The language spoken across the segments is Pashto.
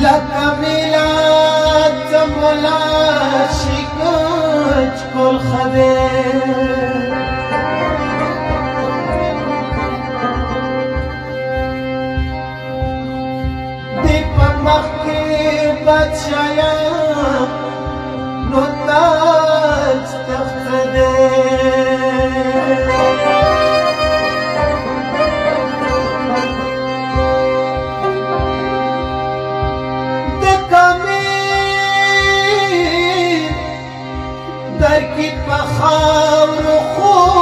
لکه میلاد ته ملا شکوچ کل خده دی په مخ کې بچایان خلقه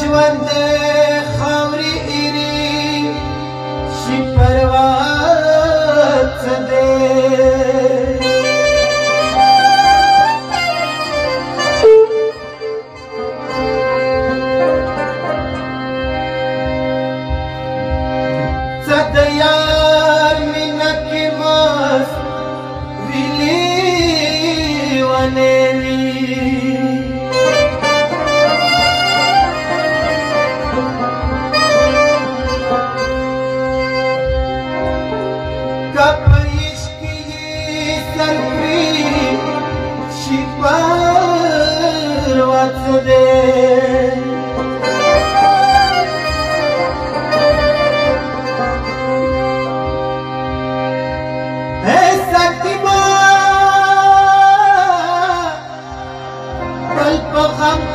ژوند خاوري ایری شي پروا څه دې